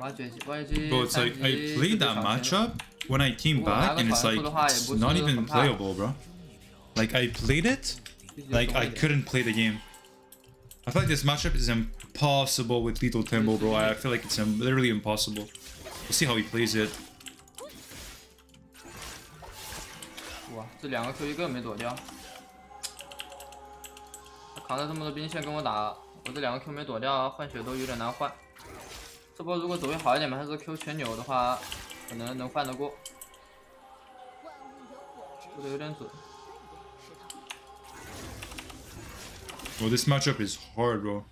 But it's like, I played that matchup when I came back and it's like, it's not even playable, bro. Like, I played it, like, I couldn't play the game. I feel like this matchup is impossible with Lethal Tempo, bro. I feel like it's literally impossible. We'll see how he plays it. 哇，这两个 Q Q 这波如果走位好一点嘛，他是 Q 全扭的话，可能能换得过。出的有点准。Well, this matchup is hard, bro.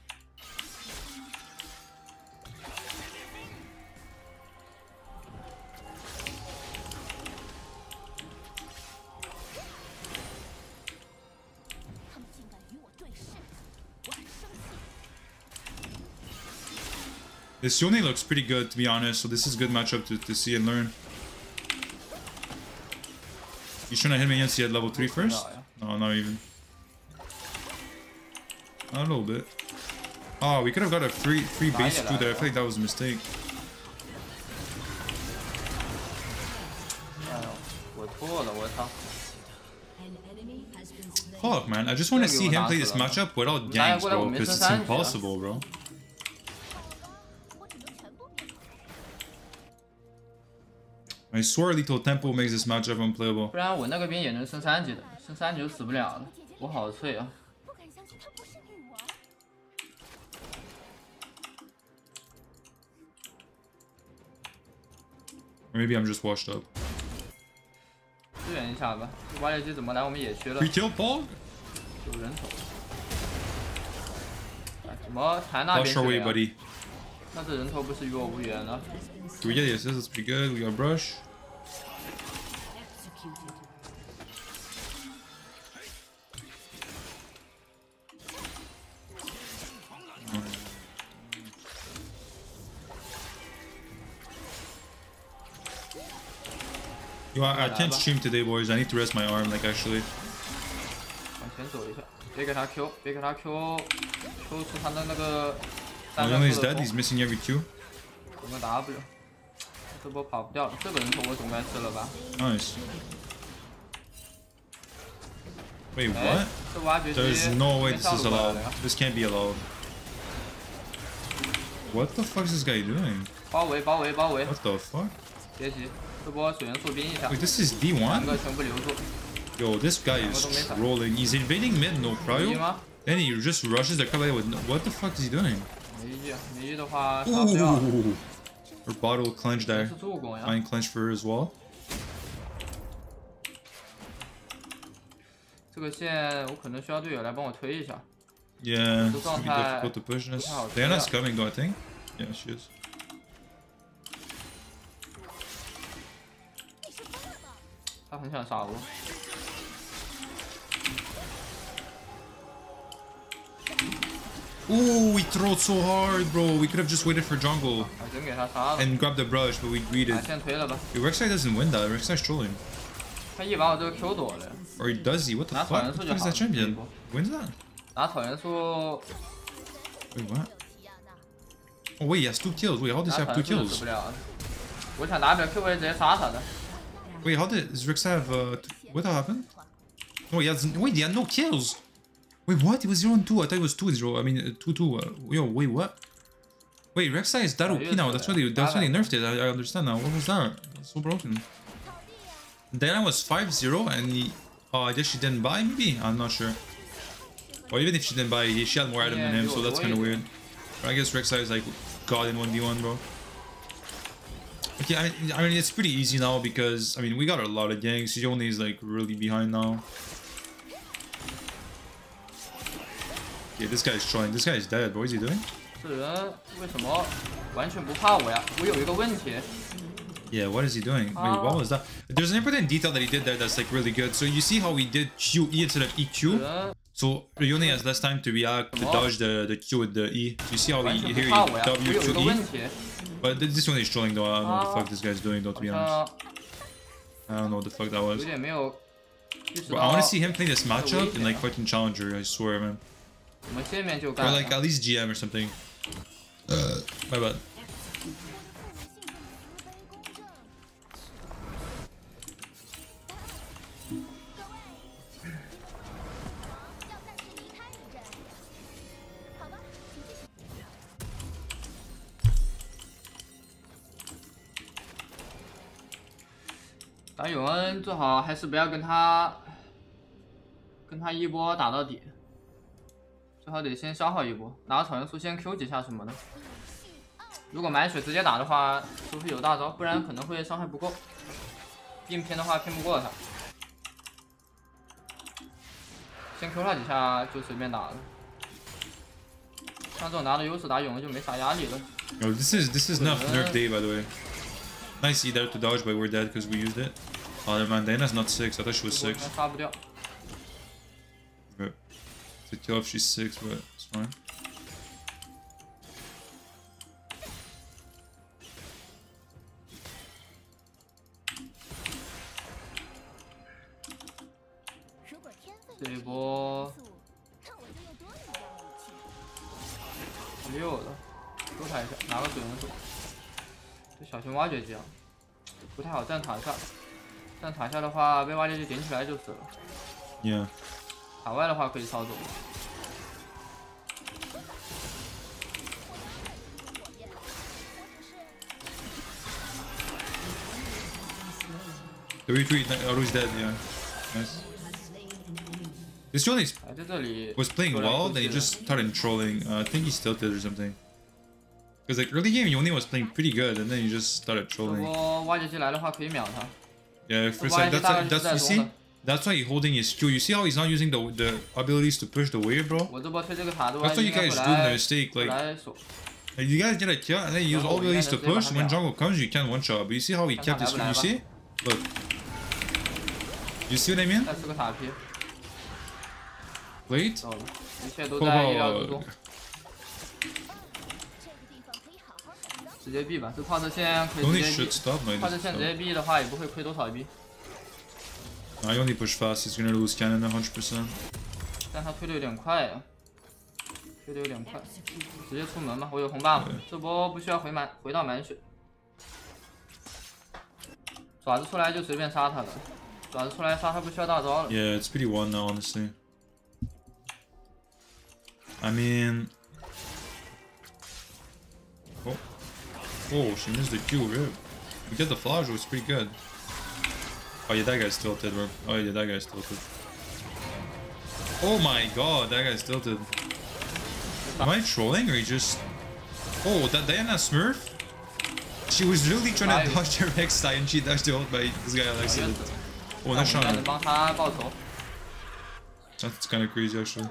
This Yone looks pretty good, to be honest, so this is a good matchup to, to see and learn. You trying to hit me against the at level 3 first? No, not even. A little bit. Oh, we could have got a free free base through there. I feel like that was a mistake. Fuck, man. I just want to see him play this matchup without ganks, bro, because it's impossible, bro. My swear Lethal Tempo makes this matchup unplayable. 不然我那个兵也能升三级的，升三级就死不了了。我好脆啊！Maybe I'm just washed up. 支援一下吧，挖掘机怎么来我们野区了？We kill Pog。有人头。怎么还那边去了？那这人头不是与我无缘了？Do we get the assist? That's pretty good. We got brush. Yo, I, I can't stream today, boys. I need to rest my arm, like, actually. 往前走一下，别给他 Q，别给他 Q，Q 出他的那个 Oh, 三 no, 分 he's 数的 dead. 头 He's missing every Q. 怎么 W？这波跑不掉了，这个人头我总该吃了吧？ Nice. Wait, 哎 what?，这挖掘机 There's no way 没 this 上 is 路过来 allowed. 的呀 This can't be allowed. What the fuck is this guy doing? 包围包围包围， What the fuck? 别急， 这波水元素兵一下， Wait, this is 两 D1? 个全部留住。 Yo, this guy is trolling. He's invading mid, no 没 cryo. 吗？ Then he just rushes the cover with no. What the fuck is he doing? 没一没一的话杀不掉了， Ooh. Her bottle clenched 这 there. 是助攻呀。 Fine clench for her as well. 这个线我可能需要队友来帮我推一下。 Yeah, The it's gonna be状态 difficult to push this. 不太好推 Diana's 啊 coming though, I think. Yeah, she is. 他很想杀我， Ooh, we throw so hard, bro. We could have just waited for jungle 把人给他杀了， and grabbed the brush, but we 把 greeted. 线推了吧。 Dude, Rek'Sai doesn't win that. Rek'Sai's trolling. 他一把我这个 Q 躲了， Or does he? What the Nah, fuck? fine, What the that's fuck is what that you champion? have. Wins that? 拿草元素， Wait, what? Oh, wait, he has two kills. Wait, how does 拿 he 草 have two 元素死 kills? 不了。我想拿不了 Q 位直接杀他的， Wait, how did Rek'Sai have uh what happened? Oh, he has wait, he had no kills. Wait, what? It was zero and two. I thought it was two and zero. I mean, uh, two two. Uh, yo, wait, what? Wait, Rek'Sai is that OP now. That's why they that's why they nerfed it. I, I understand now. What was that? That's so broken. Then I was 5-0 and he. Oh, I guess she didn't buy. Maybe I'm not sure. Or even if she didn't buy, she had more item Yeah, than him, so that's kind of weird. But I guess Rek'Sai is like god in 1v1, bro. Okay, I mean, I mean, it's pretty easy now because, I mean, we got a lot of gangs. Yone is like really behind now. Yeah, this guy is trying. This guy is dead. What is he doing? 这人为什么完全不怕我呀？我有一个问题， Yeah, what is he doing? Wait, what was that? There's an important detail that he did there that's like really good. So you see how we did QE instead of 这 EQ? 人 So Yone has less time to react, to Come on. dodge the, the Q with the E. You see how 完 he, 全 here 不 he 怕我呀？我 W 有一 to 个 E? But this one is trolling though. I don't know what the fuck this guy's doing though, to be honest. I don't know what the fuck that was. Bro, I want to see him play this matchup in like fucking Challenger, I swear, man. Or like at least GM or something. Uh, my bad. 打永恩最好还是不要跟他跟他一波打到底，最好得先消耗一波，拿个草原素先 Q 几下什么的。如果满血直接打的话，除非有大招，不然可能会伤害不够。硬拼的话拼不过他，先 Q 他几下就随便打了。像这种拿着优势打永恩就没啥压力了。Oh, this is this is not nerf day by the way. Nice E there to dodge, but we're dead because we used it. Oh, never mind. Not 6. I thought she was 6. It's a kill if she's 6, but it's fine. 小心挖掘机啊，不太好站塔下。站塔下的话，被挖掘机顶起来就死了。 Yeah. 塔外的话可以操作。 The retreat. Aru's dead. Yeah. Nice. This Johnny 哎，在这里 was playing 说来 well, 说 then he 去的 just started trolling. Uh, I think he tilted or something. Because like early game, Yoni was playing pretty good, and then he just started 这 trolling. 波挖掘机来的话可以秒他。 Yeah, first Why like is that's he why, that's not you see, using that's why he's holding his Q. You see how he's not using the the abilities to push the wave, bro. 我这波推这个塔的话， That's why you 应该 guys 会 do the 来 mistake. 会 Like, 来锁。 like you guys get a kill, and then you use all Oh, abilities yeah, to that's push. it, When yeah. jungle comes, you can't one shot. But you see how he Can't kept his have Q. You it, see? Look. You see what I mean? 再吃个塔皮， Wait. 走了，一切都在意料之 Oh, 中。 直接 B 吧，这炮车线可以直接 B。stop. 车线直接 B 的话，也不会亏多少 B，I only push fast. He's gonna lose cannon 100%. 但他推的有点快呀、推的有点快，直接出门吧，我有红 buff，这波不需要回满，回到满血。爪子出来就随便杀他了，爪子出来杀他不需要大招了。Yeah, it's pretty one now, honestly. I mean. Oh, she missed the Q, rip. We get the flash, it was pretty good. Oh yeah, that guy's tilted, bro. Oh yeah, that guy's tilted. Oh my god, that guy's tilted. Am I trolling or he just... Oh, that Diana Smurf? She was really trying to dodge her next time and she dodged the ult by this guy Alexa. Oh. That's kind of crazy actually.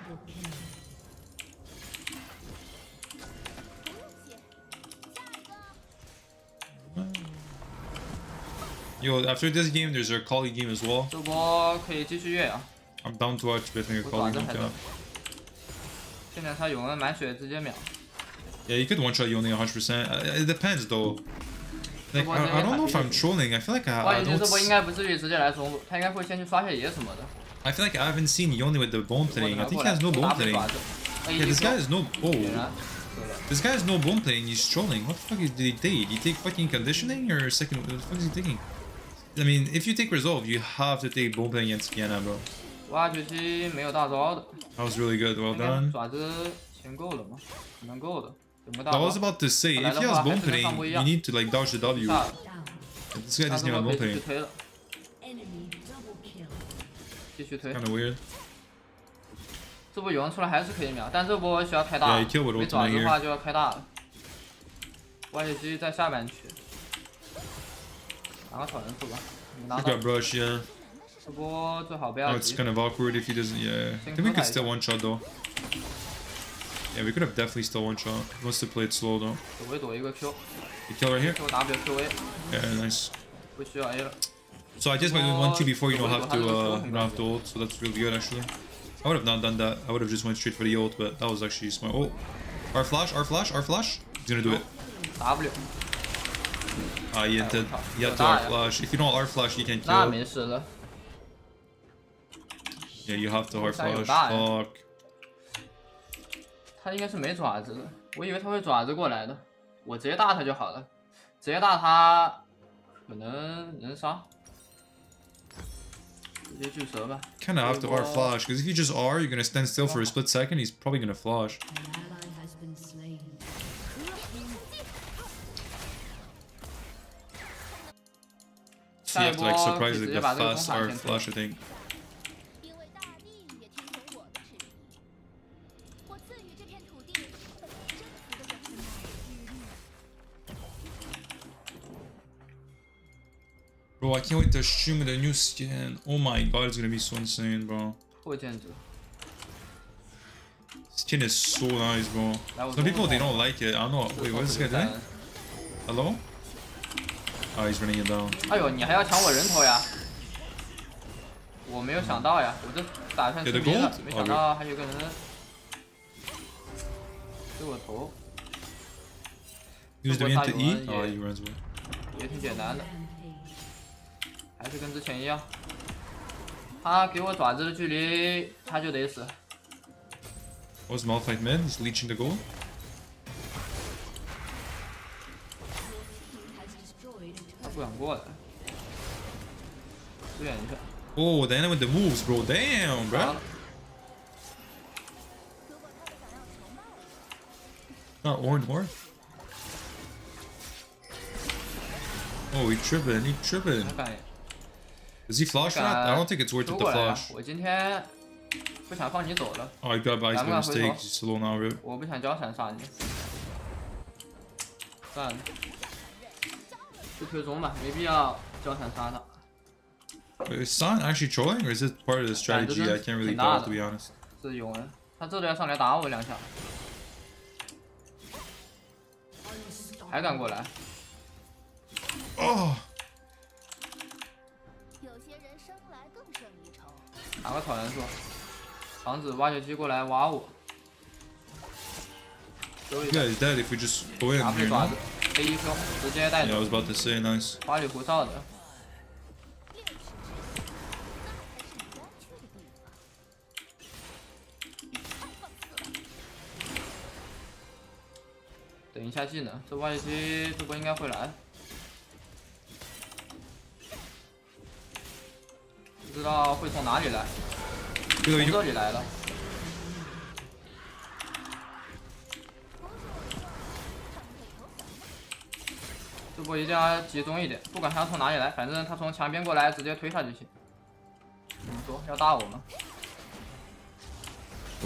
Yo, after this game, there's a colleague game as well. 这波可以继续越洋。I'm down to watch with 那个 colleague game. Yeah, you could one shot Yone 100%. It depends though. Like, I, I don't know if I'm trolling. I feel like I, I don't. I feel like I haven't seen Yone with the Bone Plating. I think he has no Bone Plating. Yeah, this guy is no. Oh. This guy has no Bone Plating, he's trolling. What the fuck did he take? Did he take fucking conditioning or second? What the fuck is he taking? I mean, if you take Resolve, you have to take Bullpen against Qiyana, bro. That was really good. Well done. I was about to say, if he has bomb you need to like dodge the W. This guy doesn't have Bone Plating. Kind of weird. 这波有人出来还是可以秒，但这波需要开大，没爪子的话就要开大了。挖掘机在下半区。拿个草人术吧，你拿 He 到 got brush, yeah. 这波最好不 Oh, 要 it's 急。 kind of awkward if he doesn't. Yeah, I think we could still one shot though. Yeah, we could have definitely still one shot. He Must have played slow though. 躲一躲一个 Q，Q You kill right here. W Q A， Yeah, nice. 不需要 A 了。 So I just went one two before you don't Oh, have to oh, uh, oh, you don't have to ult, so that's really good actually. I would have not done that. I would have just went straight for the ult, but that was actually smart. Oh, our flash, our flash, our flash. He's gonna do it. W， Ah, you had to, you had to Ah, our yeah. flash. If you don't R flash, you can't 那 kill. 没事了。 Yeah, you have to R 上有 flash. 大呀 Fuck. 他应该是没爪子的，我以为他会爪子过来的，我直接大他就好了，直接大他可能能杀，直接巨蛇吧。 Kind of have to R Well- flash because if you just R, you're gonna stand still for a split second. He's probably gonna flash. you have to like surprise the fast or flash, I think. Bro, I can't wait to stream the new skin. Oh my god, it's gonna be so insane, bro. Skin is so nice, bro. Some people, they don't like it. I don't know. Wait, what is this guy doing? Hello? 哎呦你还要抢我人头呀？我没有想到呀我这打算给个了没想到还有个人给我头就是这么一？对一啊也挺简单的还是跟之前一样。他给我爪子的距离他就得死。Wasmilklikemen'sleachingthegoal 他 turret. 不想过来，支援一下。 Oh, the enemy with the moves, bro. Damn, 完 bro. 了，如果他们想要求卖我， Not orange more. Oh, he tripping. He tripping. 还敢 Does he flash that? I don't think it's worth 抽 it 过 to 来呀 flash.！我今天不想放你走了， Oh, he got by his I'm gonna mistake. hold He's slow now, bro. 我不想交闪杀你。算了， 就推中吧，没必要交闪杀他。Is San actually trolling, or is it part of the strategy? I can't really tell, to be honest. 是永恩，他这都要上来打我两下，还敢过来？Oh, 有些人生来更胜一筹。打个草原说，防止挖掘机过来挖我。下，guys dead if we just go in 拿 here. a 一兄直接带你花里胡哨的。等一下技能这挖掘机这波应该会来。不知道会从哪里来这里来了。这波一定要集中一点，不管他从哪里来，反正他从墙边过来，直接推他就行。怎么说？要打我吗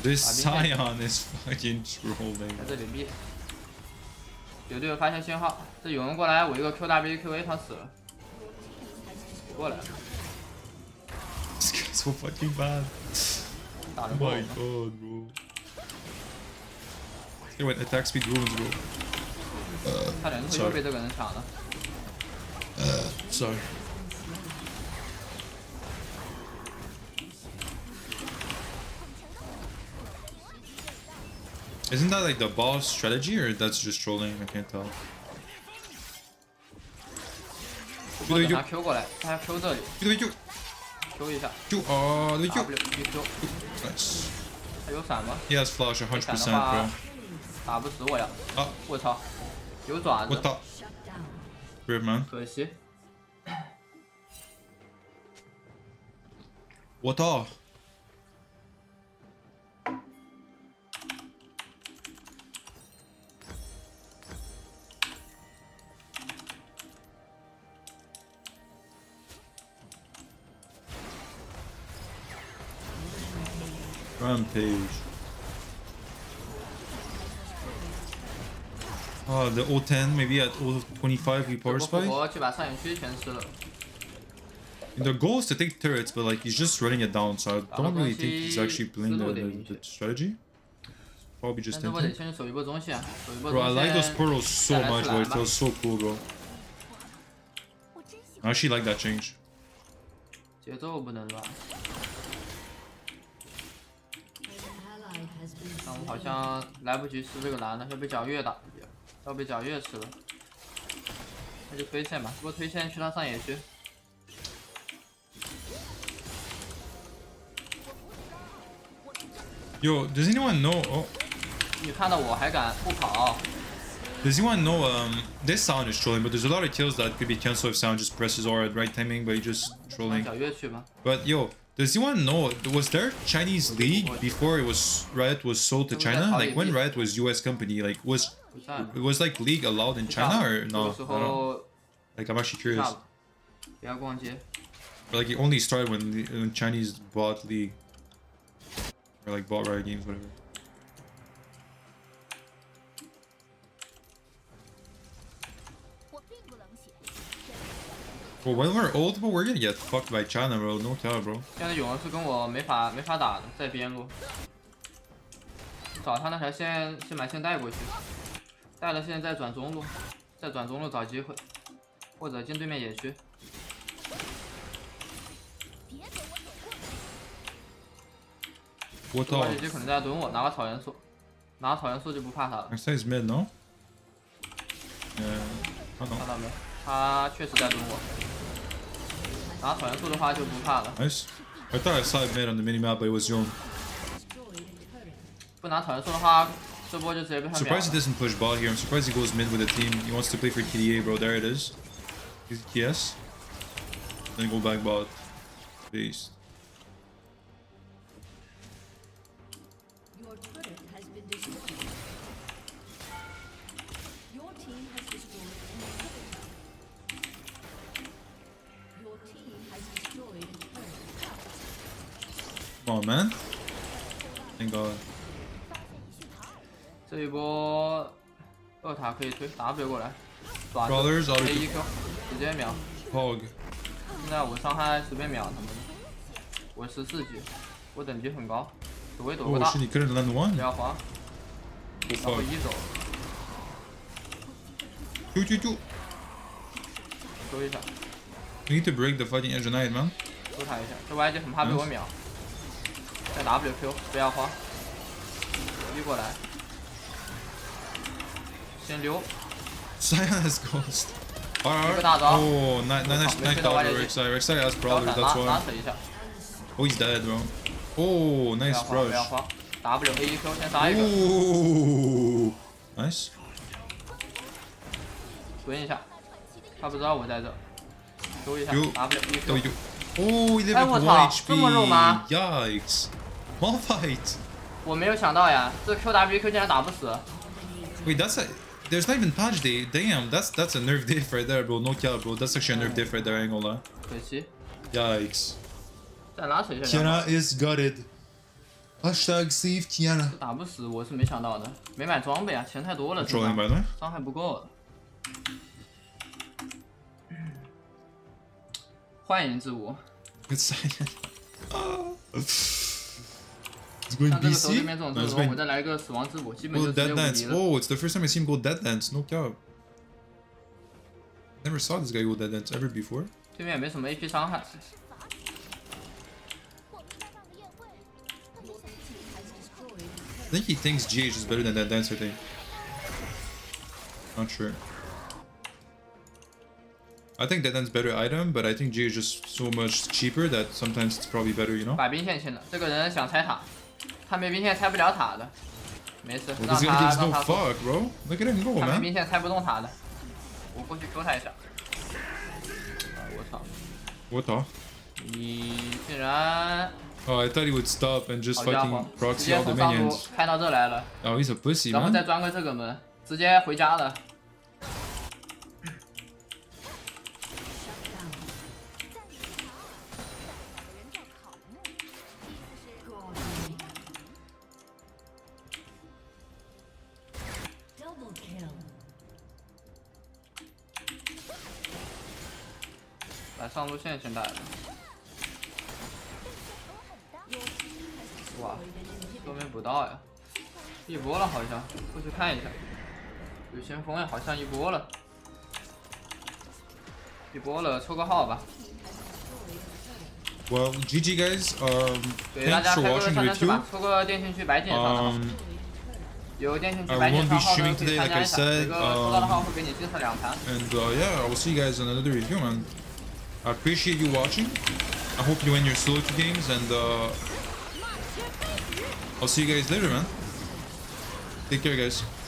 ？This I mean- Scion is fucking trolling. 在这里避。有队友发现信号，这有人过来，我一个 QWQA 他死了。过来了，This guy's so fucking bad. 打 Oh 人过我 my？god, bro. Hey, wait, attack speed ruins, bro. 他人头又被这个人抢了。 Sorry. Isn't that like the boss strategy or that's just trolling? I can't tell. 这波等他 Q 过来，他还 Q 这里 You do you Q 一下 you oh the you W E Q， nice. 他有闪吗？ He has flash 100%, 闪的话 bro. 打不死我呀！啊我操， 여기서 안 왔다. 그러면. 도현씨? 워터 Rampage Oh, the O10 maybe at O25 we 这 power 波复 spy. 活去把上野区全吃了， The goal is to take turrets, but like he's just running it down, so I don't really think he's actually playing the, the, the strategy. Probably 但 just 这波得 intent. 先去守一波中线，守一波 Bro, I 中 like those 线。 portals so Yeah, that's much, bro. It what I'm feels so cool, bro. 我真喜 I 欢 actually like that change. 节奏不能乱， An ally has been 但我好 slain. 像来不及吃这个蓝了，要被皎月打， 要被皎月吃了。那就推线吧，这波推线去他上野区。 Yo, does anyone know? Oh, 你看到我还敢不跑？ does anyone know? Um, this sound is trolling, but there's a lot of kills that could be cancelled if sound just presses R at right timing, but he just 让 trolling. 皎月去吧。 But yo, does anyone know? Was there Chinese league before it was Riot was sold to China? Like when Riot was U.S. company, like was 不上， was like league allowed in 不上 China or 这 no? 个时 I don't know. 候 Like I'm actually 不 curious. 上， 不要逛街。 Like it only started when the when Chinese bought League. Or like bought Riot Games, whatever. 我并不冷血， Well, when we're old, bro, we're gonna get fucked by China, bro. No cow, bro. 现在勇士跟我没法没法打的，在边路。找他那条线，先把线带过去， 带了，现在在转中路，在转中路找机会，或者进对面野区。我躲。野区可能在蹲我，拿个草元素，拿草元素就不怕他了。Side mid？嗯，看到没？他确实在蹲我。拿草元素的话就不怕了。Side mid Mini map，不拿草元素的话。Surprised he doesn't push bot here. I'm surprised he goes mid with the team. He wants to play for TDA, bro. There it is. He's TS. Then go back bot. Beast. Your turret has 这波二塔可以推 W 过来，爪子 A E Q 直接秒，Hog，现在我伤害随便秒他们，我十四级，我等级很高，躲也躲不到，是你个人的不要慌，我一走，救救救，收一下，Need to break the fighting edge tonight, man，收他一下，这 Y G 很怕被我秒，再 W Q，不要慌，躲过来。先溜， Sion has ghost. Alright. Look at that, dog. Oh, nice, nice, nice, Look nice at dog, that, Rek'Sai. Rek'Sai has 不要 brawlers, 闪 that's 拉拉 why. 扯一下， Oh, he's dead, bro. Oh, 不 nice 要慌不要 rush. 慌，W A 一 Q 先杀一个， Ooh, nice. 蹲一下，他不知道我在这，收一下有 W 一 Oh, Q， you. Oh, he did Eh, with 我 one 操 HP. 这么肉吗？ Yikes. Malphite. 我没有想到呀，这 Q W Q 竟然打不死。 Wait, that's a. there's not even patch day. Damn, that's that's a nerf diff right there, bro. No cap, bro. That's actually a nerf diff right there, angola. ain't. Yikes. 再拉扯一下。Qiyana is gutted. Hashtag save Qiyana。打不死我是没想到的，没买装备啊，钱太多了，伤害不够。幻影之舞。It's silent. It's going 像这个时候对 BC. 面这种 No, 阵 it's 容，我 going 再来一个死亡之舞，基本 oh, 就直接 Dead 无敌 Dance. 了。 Oh, it's the first time I see him go Dead Dance. No cap. Never saw this guy go Dead Dance ever before. 对面也没什么 AP 伤害，我明白棒的宴会，可别想起 Has destroyed a I turret. think he thinks GH is better than Dead Dance, I think. Not sure. I think Dead Dance better item, but I think GH is just so much cheaper that sometimes it's probably better, you know? 把兵线清了。这个人想拆塔， 他没兵线拆不了塔的，没事，让他让他，他没兵线拆不动塔的，我过去 Q 他一下。我操！我操！你竟然……哦，I thought he would stop and just fighting proxy of minions。直接从上路开到这来了。不好意思，不行。然后再钻个这个门，直接回家了。一波了好像，过去看一下，有先锋呀，好像一波了，一波了，抽个号吧。 Well, GG guys. Um, 给大 thanks 家 for 开个 watching 上 the 阵是吧 review.？抽个电信区白金上的号， Um, 有电信区 I 白金 won't 上 be 号的 streaming 可以 today, 参 like 加 I 一下， said, 这个抽到的 um, 号会给你金色两盘。 And uh, yeah, I will see you guys in another review, man. I appreciate you watching. I hope you win your solo queue games, and uh, I'll see you guys later, man. Take care, guys.